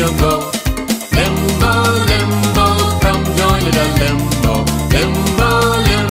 you'll. Limbo, limbo, come join in a limbo, limbo.